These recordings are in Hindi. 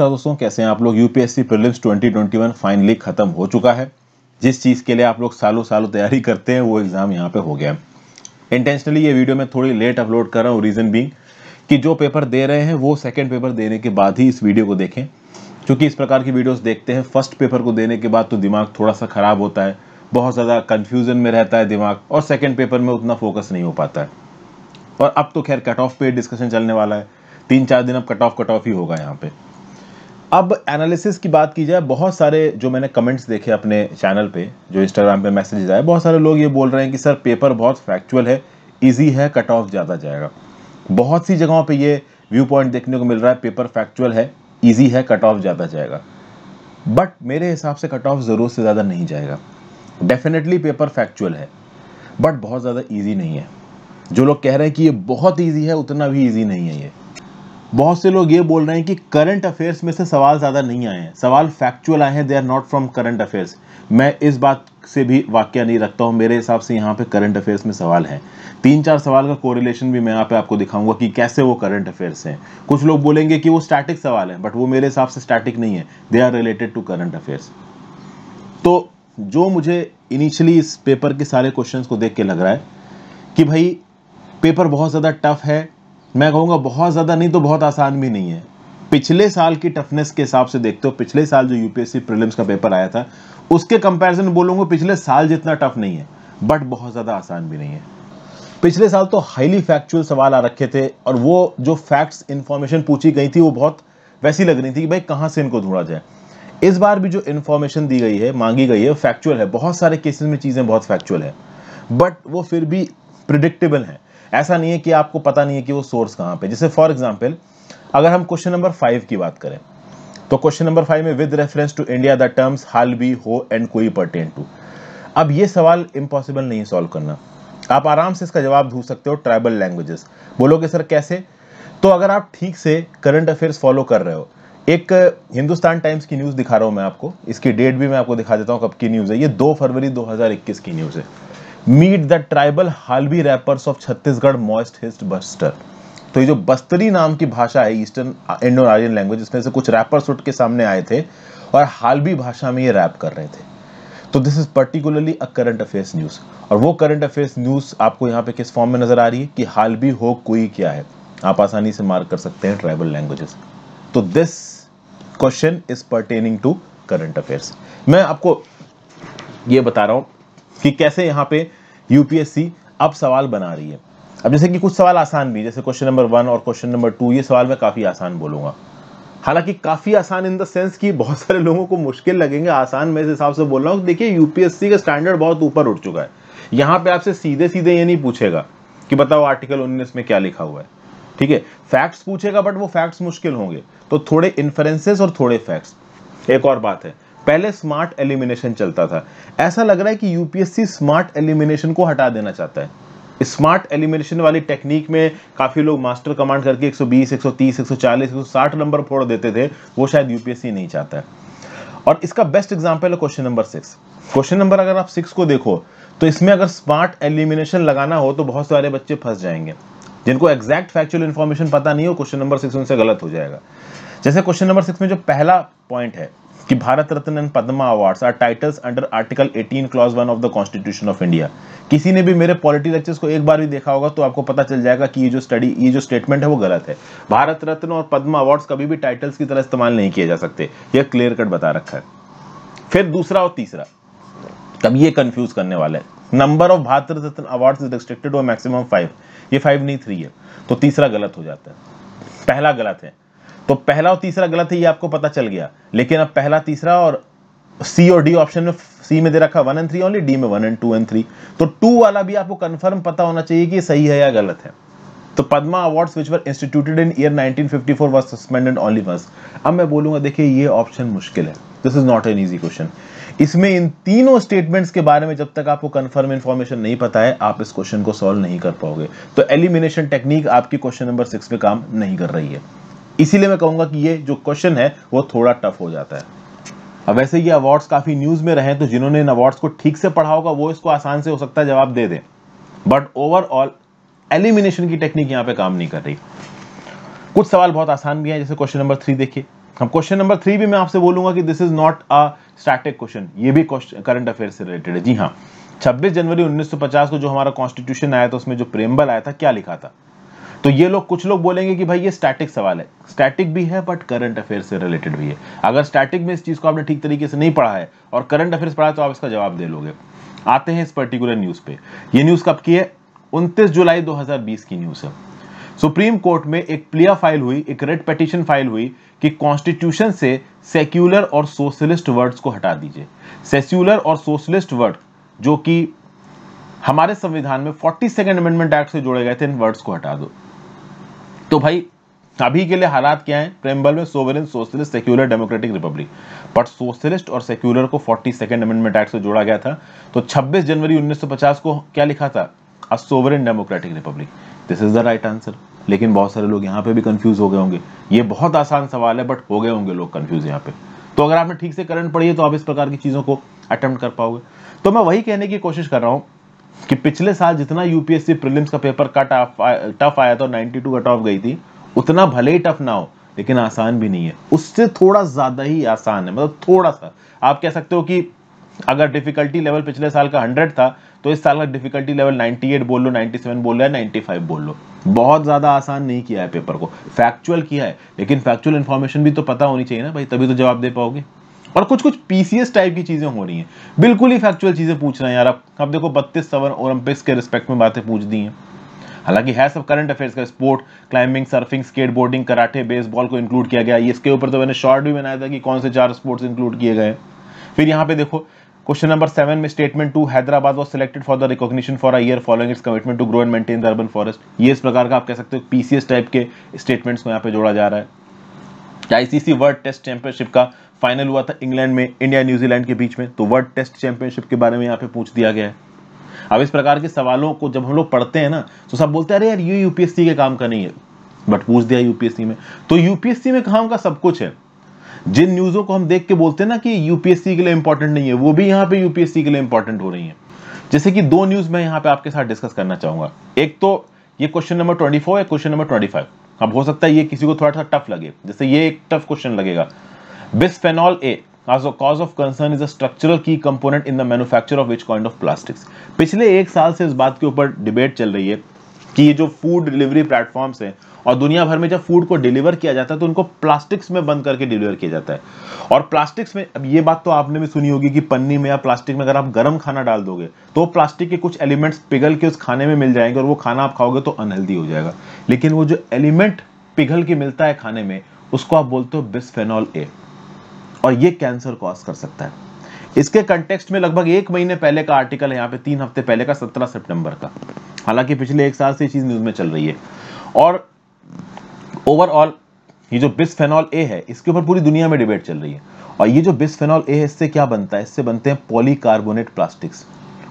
नमस्कार दोस्तों, कैसे हैं आप लोग? यूपीएससी प्रीलिम्स 2021 फाइनली खत्म हो चुका है। जिस चीज़ के लिए आप लोग सालों सालों तैयारी करते हैं, वो एग्ज़ाम यहाँ पे हो गया है। इंटेंशनली ये वीडियो मैं थोड़ी लेट अपलोड कर रहा हूँ रीज़न बींग कि जो पेपर दे रहे हैं, वो सेकेंड पेपर देने के बाद ही इस वीडियो को देखें। क्योंकि इस प्रकार की वीडियोस देखते हैं फ़र्स्ट पेपर को देने के बाद तो दिमाग थोड़ा सा ख़राब होता है, बहुत ज़्यादा कन्फ्यूज़न में रहता है दिमाग और सेकेंड पेपर में उतना फोकस नहीं हो पाता है। और अब तो खैर कट ऑफ़ पे डिस्कशन चलने वाला है तीन चार दिन अब कट ऑफ़ कट ऑफ़ ही होगा यहाँ पे। अब एनालिसिस की बात की जाए, बहुत सारे जो मैंने कमेंट्स देखे अपने चैनल पे, जो इंस्टाग्राम पे मैसेजेस आए, बहुत सारे लोग ये बोल रहे हैं कि, सर पेपर बहुत फैक्चुअल है इजी है कट ऑफ़ ज़्यादा जाएगा। बहुत सी जगहों पे ये व्यू पॉइंट देखने को मिल रहा है पेपर फैक्चुअल है इजी है कट ऑफ़ ज़्यादा जाएगा। बट मेरे हिसाब से कट ऑफ़ ज़रूर से ज़्यादा नहीं जाएगा। डेफिनेटली पेपर फैक्चुअल है बट बहुत ज़्यादा ईजी नहीं है। जो लोग कह रहे हैं कि ये बहुत ईजी है, उतना भी ईजी नहीं है ये। बहुत से लोग ये बोल रहे हैं कि करंट अफेयर्स में से सवाल ज़्यादा नहीं आए हैं। सवाल फैक्चुअल आए हैं they are not from current affairs मैं इस बात से भी वाक्य नहीं रखता हूँ, मेरे हिसाब से यहाँ पे करंट अफेयर्स में सवाल है। तीन चार सवाल का कोरिलेशन भी मैं यहाँ पे आपको दिखाऊँगा कि कैसे वो करंट अफेयर्स हैं। कुछ लोग बोलेंगे कि वो स्टैटिक सवाल है बट वो मेरे हिसाब से स्टैटिक नहीं है। They are related to current affairs तो जो मुझे इनिशियली इस पेपर के सारे क्वेश्चन को देख के लग रहा है कि भाई पेपर बहुत ज़्यादा टफ है मैं कहूँगा बहुत ज़्यादा नहीं तो बहुत आसान भी नहीं है। पिछले साल की टफनेस के हिसाब से देखते हो, पिछले साल जो यूपीएससी प्रीलिम्स का पेपर आया था, उसके कंपैरिजन बोलूँगा पिछले साल जितना टफ नहीं है बट बहुत ज़्यादा आसान भी नहीं है। पिछले साल तो हाईली फैक्चुअल सवाल आ रखे थे और वो जो फैक्ट्स इंफॉर्मेशन पूछी गई थी, वो बहुत वैसी लग रही थी कि भाई कहाँ से इनको ढूंढा जाए। इस बार भी जो इन्फॉर्मेशन दी गई है, मांगी गई है फैक्चुअल है। बहुत सारे केसेस में चीज़ें बहुत फैक्चुअल है बट वो फिर भी प्रिडिक्टेबल है। ऐसा नहीं है कि आपको पता नहीं है कि वो सोर्स कहाँ पे जैसे फॉर एग्ज़ाम्पल अगर हम क्वेश्चन नंबर फाइव की बात करें तो क्वेश्चन नंबर फाइव में with reference to India the terms Halbi Ho and Kui pertain to अब ये सवाल इम्पॉसिबल नहीं सॉल्व करना। आप आराम से इसका जवाब ढूंढ सकते हो ट्राइबल लैंग्वेजेस बोलोगे, सर, कैसे? तो अगर आप ठीक से करंट अफेयर्स फॉलो कर रहे हो, एक हिंदुस्तान टाइम्स की न्यूज़ दिखा रहा हूँ मैं आपको। इसकी डेट भी मैं आपको दिखा देता हूँ कब की न्यूज़ है। ये 2 फरवरी 2021 की न्यूज़ है। Meet the tribal Halbi rappers of Chhattisgarh Maoist hit Bastar तो ये जो बस्तरी नाम की भाषा है ईस्टर्न इंडो आर्यन लैंग्वेज इसमें से कुछ रैपर्स उठ के सामने आए थे और हालबी भाषा में ये रैप कर रहे थे। तो this is particularly a current affairs news और वो करंट अफेयर्स न्यूज़ आपको यहाँ पे किस फॉर्म में नज़र आ रही है? कि हालबी हो, कोई क्या है? आप आसानी से मार्क कर सकते हैं ट्राइबल लैंग्वेजेस तो this question is pertaining to current affairs मैं आपको ये बता रहा हूँ कि कैसे यहाँ पे यूपीएससी अब सवाल बना रही है। अब जैसे कि कुछ सवाल आसान भी, जैसे क्वेश्चन नंबर वन और क्वेश्चन नंबर टू ये सवाल मैं काफ़ी आसान बोलूँगा। हालाँकि काफ़ी आसान इन द सेंस कि बहुत सारे लोगों को मुश्किल लगेंगे, आसान मैं इस हिसाब से बोल रहा हूँ। देखिए यूपीएससी का स्टैंडर्ड बहुत ऊपर उठ चुका है। यहाँ पे आपसे सीधे सीधे ये नहीं पूछेगा कि बताओ आर्टिकल उन्नीस में क्या लिखा हुआ है। ठीक है? फैक्ट्स पूछेगा बट वो फैक्ट्स मुश्किल होंगे। तो थोड़े इन्फ्रेंसेस और थोड़े फैक्ट्स एक और बात है। पहले स्मार्ट एलिमिनेशन चलता था। ऐसा लग रहा है कि यूपीएससी स्मार्ट एलिमिनेशन को हटा देना चाहता है। स्मार्ट एलिमिनेशन वाली टेक्निक में काफ़ी लोग मास्टर कमांड करके 120, 130, 140, 160 नंबर फोड़ देते थे वो शायद यूपीएससी नहीं चाहता है। और इसका बेस्ट एग्जांपल है question number six question number अगर आप सिक्स को देखो तो इसमें अगर स्मार्ट एलिमिनेशन लगाना हो तो बहुत सारे बच्चे फंस जाएँगे। जिनको एग्जैक्ट फैक्चुअल इन्फॉर्मेशन पता नहीं हो क्वेश्चन नंबर सिक्स उनसे गलत हो जाएगा। जैसे क्वेश्चन नंबर सिक्स में जो पहला पॉइंट है कि Bharat Ratna and Padma awards are titles under article 18 clause one of the constitution of India किसी ने भी मेरे पॉलिटी लेक्चर्स को एक बार भी देखा होगा तो आपको पता चल जाएगा कि ये जो स्टडी ये जो स्टेटमेंट है वो गलत है। भारत रत्न और पद्मा अवार्ड्स कभी भी टाइटल्स की तरह इस्तेमाल नहीं किए जा सकते। यह क्लियर कट बता रखा है। फिर दूसरा और तीसरा। तब ये कंफ्यूज करने वाले हैं। Number of Bharat Ratna award is restricted maximum five ये फाइव नहीं थ्री है। तो तीसरा गलत हो जाता है। पहला गलत है। तो पहला और तीसरा गलत है, ये आपको पता चल गया। लेकिन अब पहला, तीसरा और सी और डी ऑप्शन में सी में दे रखा one and three only D में one and two and three तो टू वाला भी आपको कंफर्म पता होना चाहिए कि सही है या गलत है। तो Padma awards which were instituted in year 1954 was suspended only once अब मैं बोलूँगा, देखिए, ये ऑप्शन मुश्किल है। This is not an easy question इसमें इन तीनों स्टेटमेंट्स के बारे में जब तक आपको कंफर्म इंफॉर्मेशन नहीं पता है, आप इस क्वेश्चन को सॉल्व नहीं कर पाओगे। तो एलिमिनेशन टेक्निक आपकी क्वेश्चन नंबर सिक्स पे काम नहीं कर रही है। इसीलिए मैं कहूँगा कि ये जो क्वेश्चन है, वो थोड़ा टफ हो जाता है। अब वैसे ये अवार्ड्स काफ़ी न्यूज़ में रहे तो जिन्होंने इन अवार्ड्स को ठीक से पढ़ा होगा, वो इसको आसान से हो सकता है जवाब दे दें। बट ओवरऑल एलिमिनेशन की टेक्निक यहाँ पे काम नहीं कर रही। कुछ सवाल बहुत आसान भी हैं, जैसे क्वेश्चन नंबर थ्री देखिए। अब क्वेश्चन नंबर थ्री भी मैं आपसे बोलूँगा कि this is not a static question ये भी करंट अफेयर से रिलेटेड है। जी हाँ 26 जनवरी 1950 को जो हमारा कॉन्स्टिट्यूशन आया था, उसमें जो प्रेमबल आया था, क्या लिखा था? तो ये लोग कुछ लोग बोलेंगे कि भाई ये स्टैटिक सवाल है। स्टैटिक भी है बट करंट अफेयर से रिलेटेड भी है। अगर स्टैटिक में इस चीज़ को आपने ठीक तरीके से नहीं पढ़ा है और करंट अफेयर्स पढ़ा तो आप इसका जवाब दे लोगे। आते हैं इस पर्टिकुलर न्यूज़ पे। ये न्यूज़ कब की है? 29 जुलाई 2020 की न्यूज़ है। सुप्रीम कोर्ट में एक प्लिया फ़ाइल हुई, एक रेड पिटीशन फ़ाइल हुई कि कॉन्स्टिट्यूशन से सेक्युलर और सोशलिस्ट वर्ड्स को हटा दीजिए। सेक्युलर और सोशलिस्ट वर्ड जो कि हमारे संविधान में फोर्टी सेकेंड अमेंडमेंट एक्ट से जोड़े गए थे, इन वर्ड्स को हटा दो। तो भाई, अभी के लिए हालात क्या है? प्रेमबल में sovereign socialist secular democratic republic but socialist और सेक्युलर को फोर्टी सेकेंड अमेंडमेंट एक्ट से जोड़ा गया था। तो 26 जनवरी 1950 को क्या लिखा था? A sovereign democratic republic this is the right answer लेकिन बहुत सारे लोग यहाँ पे भी कंफ्यूज हो गए होंगे। ये बहुत आसान सवाल है बट हो गए होंगे लोग कंफ्यूज यहाँ पे। तो अगर आपने ठीक से करंट पढ़ी है तो आप इस प्रकार की चीज़ों को अटेम्प्ट कर पाओगे। तो मैं वही कहने की कोशिश कर रहा हूँ कि पिछले साल जितना यूपीएससी प्रीलिम्स का पेपर का टफ टफ आया था 92 कट ऑफ़ गई थी, उतना भले ही टफ ना हो, लेकिन आसान भी नहीं है। उससे थोड़ा ज़्यादा ही आसान है मतलब थोड़ा सा। आप कह सकते हो कि अगर डिफिकल्टी लेवल पिछले साल का 100 था तो इस साल का डिफिकल्टी लेवल 98 बोल लो 97 बोल लो या 95 बोल लो। बहुत ज़्यादा आसान नहीं किया है पेपर को। फैक्चुअल किया है, लेकिन फैक्चुअल इन्फॉर्मेशन भी तो पता होनी चाहिए ना भाई, तभी तो जवाब दे पाओगे। और कुछ कुछ पीसीएस टाइप की चीज़ें हो रही हैं। बिल्कुल ही फैक्चुअल चीज़ें पूछ रहे हैं यार। अब अब देखो, बत्तीस, सवर ओलंपिक्स के रिस्पेक्ट में बातें पूछ दी हैं। हालाँकि है सब करंट अफेयर्स का sport climbing surfing skateboarding karate baseball को इंक्लूड किया गया। इसके ऊपर तो मैंने शॉर्ट भी बनाया था कि कौन से चार स्पोर्ट्स इंक्लूड किए गए फिर यहाँ पे देखो क्वेश्चन नंबर सेवन में statement two Hyderabad was selected for the recognition for a year following its commitment to grow and maintain the urban forest ये इस प्रकार का आप कह सकते हो पीसीएस टाइप के स्टेटमेंट्स को यहाँ पे जोड़ा जा रहा है। आईसीसी वर्ल्ड टेस्ट चैंपियनशिप का फाइनल हुआ था इंग्लैंड में, इंडिया, न्यूजीलैंड के बीच में। तो वर्ल्ड टेस्ट चैंपियनशिप के बारे में यहाँ पे पूछ दिया गया है। अब इस प्रकार के सवालों को जब हम लोग पढ़ते हैं ना तो सब बोलते हैं, अरे यार, ये यूपीएससी के काम का नहीं है। बट पूछ दिया यूपीएससी में। तो यूपीएससी में काम का सब कुछ है। जिन न्यूज़ों को हम देख के बोलते हैं ना कि यूपीएससी के लिए इंपॉर्टेंट नहीं है, वो भी यहाँ पे यूपीएससी के लिए इंपॉर्टेंट हो रही है। जैसे कि दो न्यूज़ मैं यहाँ पे आपके साथ डिस्कस करना चाहूँगा। एक तो ये question number twenty four question number twenty five अब हो सकता है ये किसी को थोड़ा सा टफ लगे। जैसे ये एक टफ क्वेश्चन लगेगा। Bisphenol A as a cause of concern, is a structural key component in the manufacture of which पिछले एक साल से इस बात के ऊपर डिबेट चल रही है कि ये जो फ़ूड डिलीवरी प्लेटफॉर्म्स हैं और दुनिया भर में जब फ़ूड को डिलीवर किया जाता है तो उनको प्लास्टिक्स में बंद करके डिलीवर किया जाता है। और प्लास्टिक्स में, अब ये बात तो आपने भी सुनी होगी कि पन्नी में या प्लास्टिक में अगर आप गर्म खाना डाल दोगे तो प्लास्टिक के कुछ एलिमेंट्स पिघल के उस खाने में मिल जाएँगे और वो खाना आप खाओगे तो अनहेल्दी हो जाएगा। लेकिन वो जो एलिमेंट पिघल के मिलता है खाने में, उसको आप बोलते हो बिस्फेनॉल ए और ये कैंसर कॉज कर सकता है। इसके कंटेक्स्ट में लगभग एक महीने पहले का आर्टिकल है यहाँ पे, तीन हफ़्ते पहले का, सत्रह सितंबर का। हालाँकि पिछले एक साल से चीज़ न्यूज़ में चल रही है। और ओवरऑल ये जो बिस्फेनॉल ए है, इसके ऊपर पूरी दुनिया में डिबेट चल रही है। और ये जो बिस्फेनॉल ए है, इससे क्या बनता है? इससे बनते हैं पॉलीकार्बोनेट प्लास्टिक्स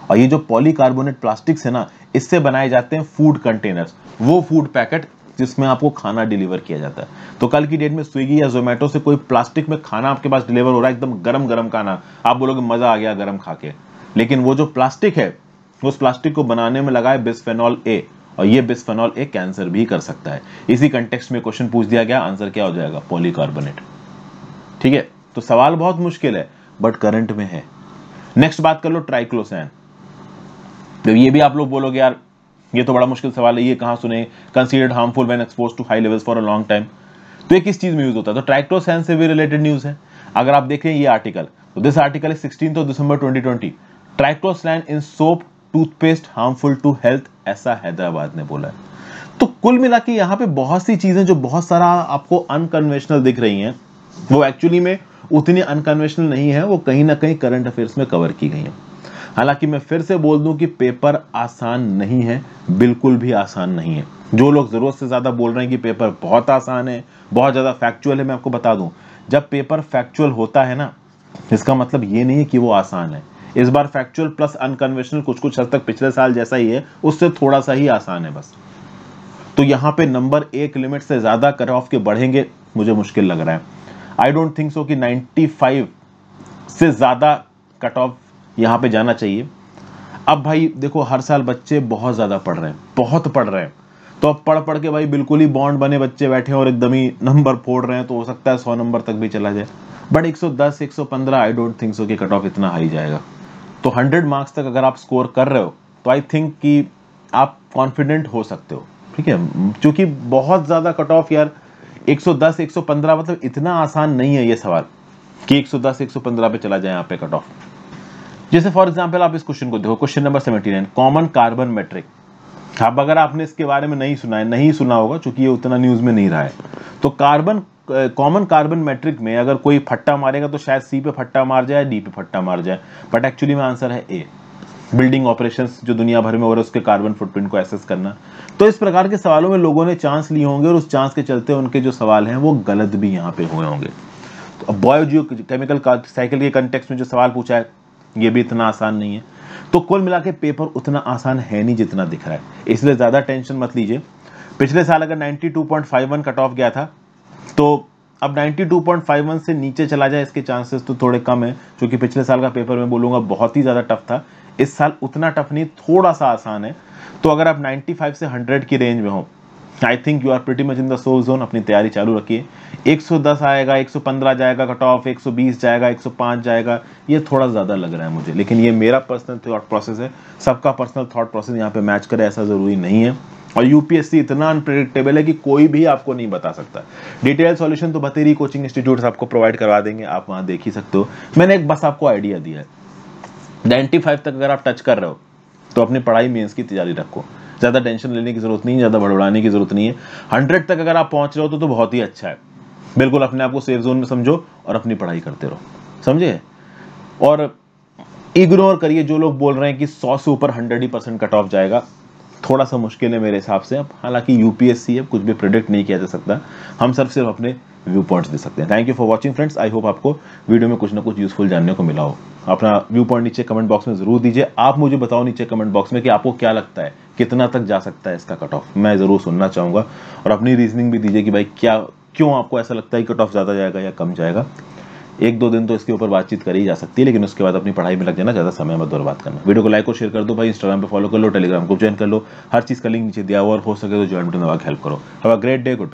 और ये जो पॉलीकार्बोनेट प्लास्टिक्स है ना, इससे बनाए जाते हैं फ़ूड कंटेनर्स वो फ़ूड पैकेट जिसमें आपको खाना डिलीवर किया जाता है। तो कल की डेट में स्विगी या जोमेटो से कोई प्लास्टिक में खाना आपके पास डिलीवर हो रहा है, एकदम गरम गरम खाना आप बोलोगे मज़ा आ गया गरम खा के। लेकिन वो जो प्लास्टिक है, उस प्लास्टिक को बनाने में लगाए बिस्फेनॉल ए और ये बिस्फेनॉल ए कैंसर भी कर सकता है। इसी कंटेक्स्ट में क्वेश्चन पूछ दिया गया आंसर क्या हो जाएगा? पॉलीकार्बोनेट ठीक है? तो सवाल बहुत मुश्किल है बट करंट में है। नेक्स्ट बात कर लो ट्राइक्लोसैन तो ये भी आप लोग बोलोगे, यार, ये तो बड़ा मुश्किल सवाल है, ये कहाँ सुने? Considered harmful when expose to high levels for a long time तो ये किस चीज़ में यूज़ होता है? तो ट्राइक्टोसैन से भी रिलेटेड न्यूज़ है। अगर आप देखें ये आर्टिकल तो this article is sixteen December 2020 triclosan in soap toothpaste harmful to health, ऐसा हैदराबाद ने बोला है। तो कुल मिला के यहाँ पे बहुत सी चीज़ें जो बहुत सारा आपको अनकन्वेंशनल दिख रही हैं, वो एक्चुअली में उतनी अनकन्वेंशनल नहीं है, वो कहीं ना कहीं करंट अफेयर्स में कवर की गई है। हालाँकि मैं फिर से बोल दूँ कि पेपर आसान नहीं है, बिल्कुल भी आसान नहीं है। जो लोग ज़रूरत से ज़्यादा बोल रहे हैं कि पेपर बहुत आसान है, बहुत ज़्यादा फैक्चुअल है, मैं आपको बता दूँ, जब पेपर फैक्चुअल होता है ना, इसका मतलब ये नहीं है कि वो आसान है। इस बार फैक्चुअल प्लस अनकन्वेंशनल कुछ कुछ हद तक पिछले साल जैसा ही है, उससे थोड़ा सा ही आसान है बस। तो यहाँ पे नंबर एक लिमिट से ज़्यादा कट ऑफ़ के बढ़ेंगे, मुझे मुश्किल लग रहा है। आई डोंट थिंक सो कि 95 से ज़्यादा कट ऑफ़ यहाँ पे जाना चाहिए। अब भाई, देखो, हर साल बच्चे बहुत ज़्यादा पढ़ रहे हैं, बहुत पढ़ रहे हैं। तो अब पढ़ पढ़ के भाई बिल्कुल ही बॉन्ड बने बच्चे बैठे हैं और एकदम ही नंबर फोड़ रहे हैं तो हो सकता है सौ नंबर तक भी चला जाए। But 110 115 I don't think so कि कट ऑफ़ इतना हाई जाएगा। तो 100 मार्क्स तक अगर आप स्कोर कर रहे हो तो आई थिंक कि आप कॉन्फिडेंट हो सकते हो। ठीक है? क्योंकि बहुत ज़्यादा कट ऑफ़ यार 110 115 मतलब इतना आसान नहीं है ये सवाल कि 110 115 पे चला जाए यहाँ पे कट ऑफ़ जैसे फॉर एग्ज़ाम्पल आप इस क्वेश्चन को देखो question number seventy nine common carbon metric अब अगर आपने इसके बारे में नहीं सुना है, नहीं सुना होगा, चूँकि ये उतना न्यूज़ में नहीं रहा है तो कार्बन कॉमन कार्बन मैट्रिक में अगर कोई फट्टा मारेगा तो शायद सी पे फट्टा मार जाए डी पे फट्टा मार जाए। बट एक्चुअली में आंसर है ए बिल्डिंग ऑपरेशंस जो दुनिया भर में हो रहे उसके कार्बन फुटप्रिंट को एसेस करना। तो इस प्रकार के सवालों में लोगों ने चांस लिए होंगे और उस चांस के चलते उनके जो सवाल हैं, वो गलत भी यहाँ पे हुए होंगे। तो अब बायोजियो केमिकल साइकिल के कंटेक्स में जो सवाल पूछा है, ये भी इतना आसान नहीं है। तो कुल मिला के पेपर उतना आसान है नहीं जितना दिख रहा है। इसलिए ज़्यादा टेंशन मत लीजिए। पिछले साल अगर 92.51 कट ऑफ़ गया था तो अब 92.51 से नीचे चला जाए, इसके चांसेस तो थोड़े कम है क्योंकि पिछले साल का पेपर मैं बोलूँगा बहुत ही ज़्यादा टफ था। इस साल उतना टफ नहीं, थोड़ा सा आसान है। तो अगर आप 95 से 100 की रेंज में हो I think you are pretty much in the zone अपनी तैयारी चालू रखिए। 110 आएगा 115 जाएगा कट ऑफ़ 120 जाएगा 105 जाएगा, ये थोड़ा ज़्यादा लग रहा है मुझे। लेकिन ये मेरा पर्सनल थॉट प्रोसेस है। सबका पर्सनल थॉट प्रोसेस यहाँ पे मैच करे, ऐसा ज़रूरी नहीं है। और यूपीएससी इतना अनप्रिडिक्टेबल है कि कोई भी आपको नहीं बता सकता। डिटेल सॉल्यूशन तो बतेरी कोचिंग इंस्टीट्यूट आपको प्रोवाइड करवा देंगे आप वहाँ देख ही सकते हो। मैंने एक बस आपको आइडिया दिया है। नाइन्टी तक अगर आप टच कर रहे हो तो अपनी पढ़ाई मेंस की तैयारी रखो। ज़्यादा टेंशन लेने की ज़रूरत नहीं है ज़्यादा बड़बड़ाने की ज़रूरत नहीं है। हंड्रेड तक अगर आप पहुँच रहे हो तो, तो बहुत ही अच्छा है। बिल्कुल अपने आप को सेफ़ जोन में समझो और अपनी पढ़ाई करते रहो। समझे? और इग्नोर करिए जो लोग बोल रहे हैं कि सौ से ऊपर हंड्रेड ही परसेंट कट ऑफ़ जाएगा। थोड़ा सा मुश्किल है मेरे हिसाब से अब। हालाँकि यूपीएससी है कुछ भी प्रिडिक्ट नहीं किया जा सकता। हम सिर्फ़ सिर्फ़ अपने व्यू पॉइंट्स दे सकते हैं। Thank you for watching friends I hope आपको वीडियो में कुछ ना कुछ यूजफुल जानने को मिला हो। अपना व्यू पॉइंट नीचे कमेंट बॉक्स में ज़रूर दीजिए। आप मुझे बताओ नीचे कमेंट बॉक्स में कि आपको क्या लगता है, कितना तक जा सकता है इसका कट ऑफ़ मैं ज़रूर सुनना चाहूँगा। और अपनी रीजनिंग भी दीजिए कि भाई क्या, क्यों आपको ऐसा लगता है कट ऑफ़ ज़्यादा जाएगा या कम जाएगा। एक दो दिन तो इसके ऊपर बातचीत करी जा सकती है, लेकिन उसके बाद अपनी पढ़ाई में लग जाना, ज़्यादा समय मत बर्बाद करना। वीडियो को लाइक और शेयर कर दो भाई इंस्टाग्राम पर फॉलो कर लो टेलीग्राम को ज्वाइन कर लो, हर चीज़ का लिंक नीचे दिया हुआ और हो सके तो ज्वाइन बटन दबा हेल्प करो। Have a great day good